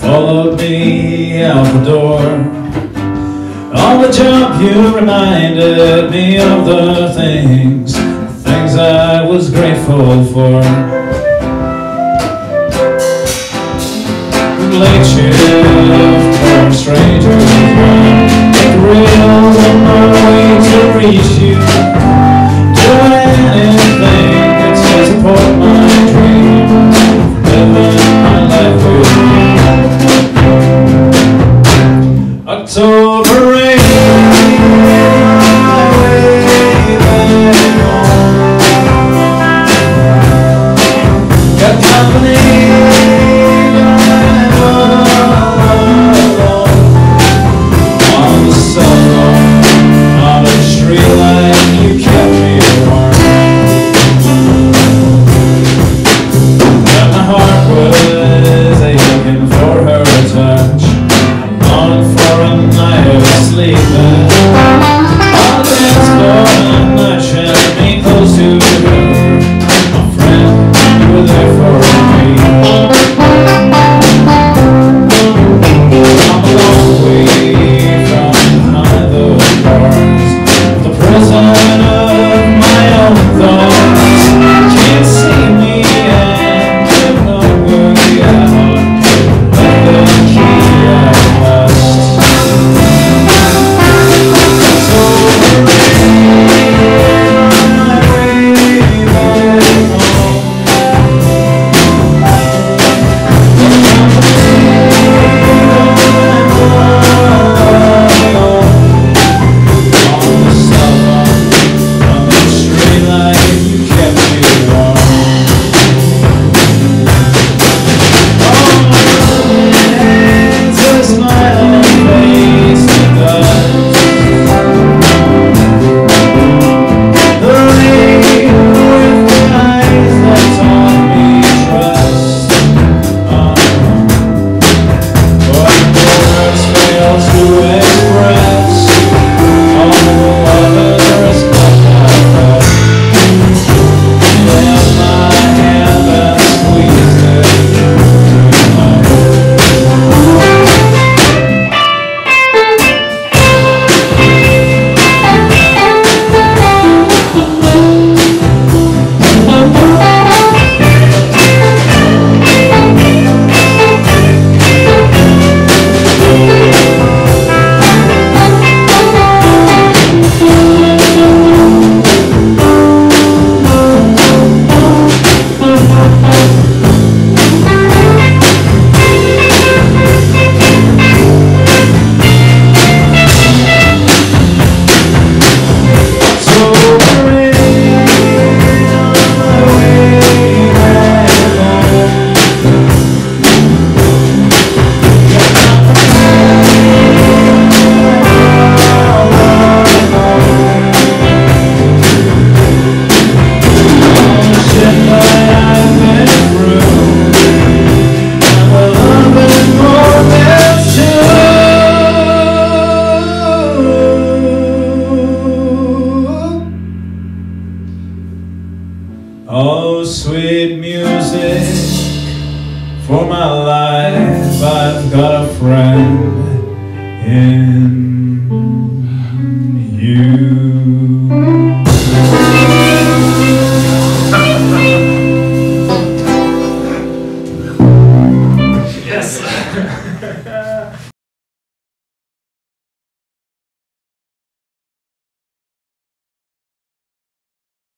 Followed me out the door. On the jump, you reminded me of the things, things I was grateful for. Late shift for strangers, real on my way to reach you. Do anything to support my dream, my life. October for my life. I've got a friend in you. Yes.